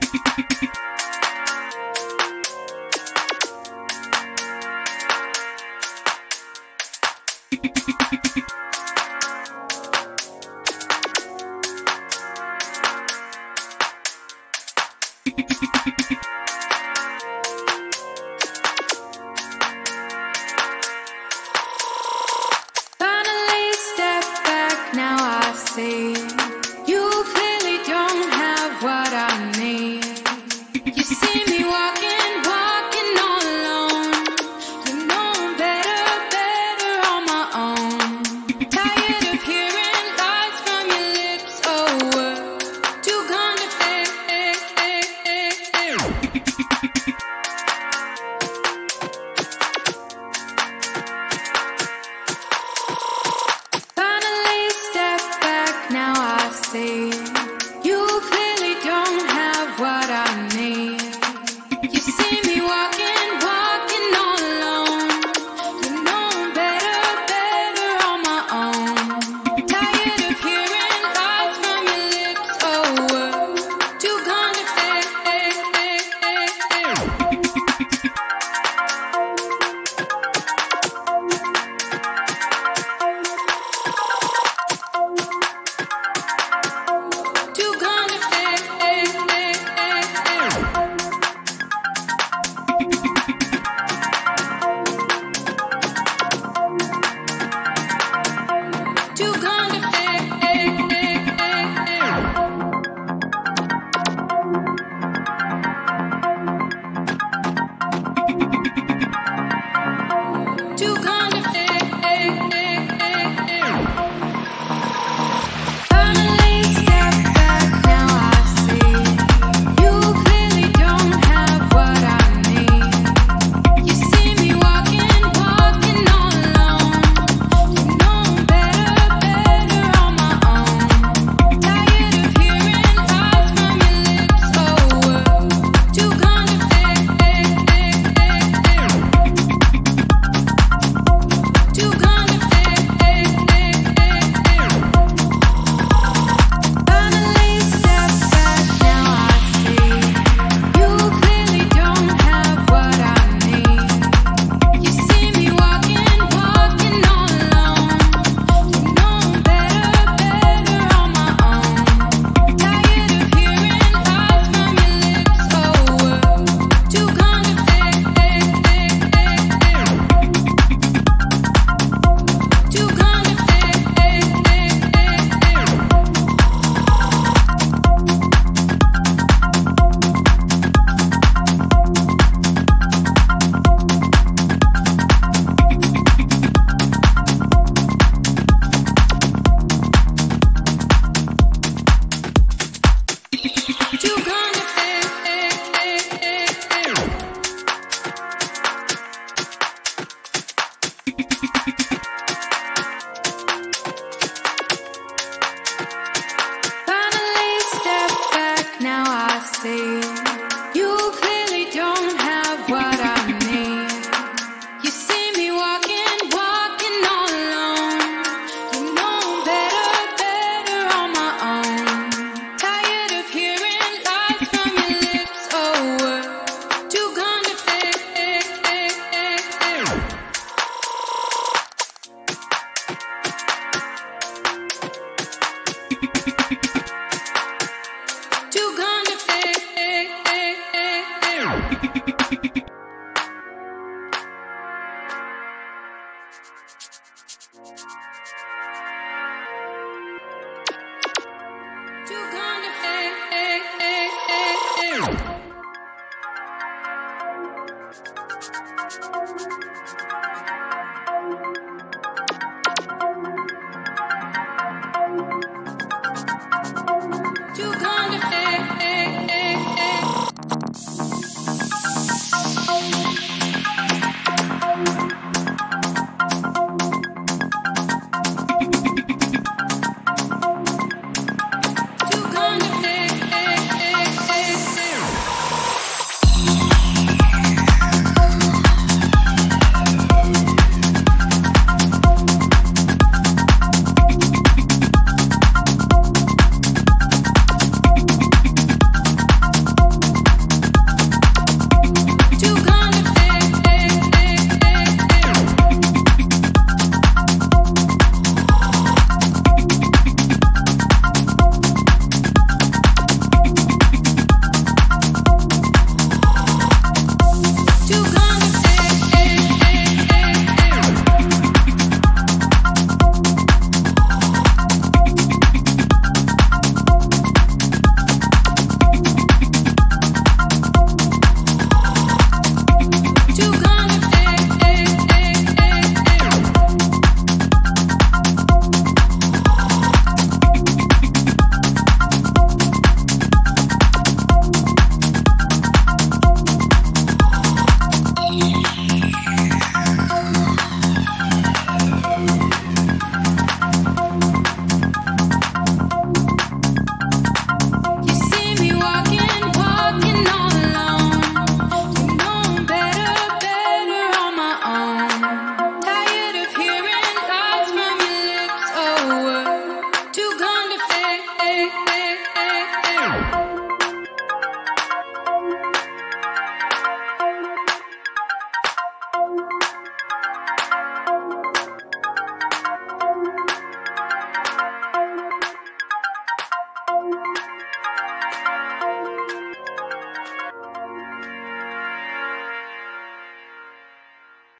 Finally Too counterfeit.